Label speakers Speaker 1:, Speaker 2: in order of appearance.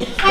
Speaker 1: Bye.